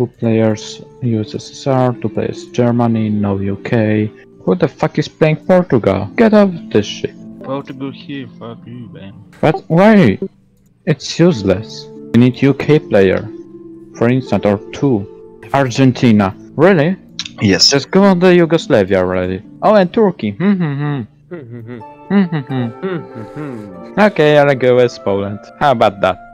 two players USSR, two players Germany, no UK. Who the fuck is playing Portugal? Get out of this shit. Portugal here, fuck you, man. But why? It's useless. We need UK player, for instance, or two. Argentina. Really? Yes. Just go on the Yugoslavia already. Oh, and Turkey. Hmm, hmm, hmm. Okay, I'll go with Poland. How about that?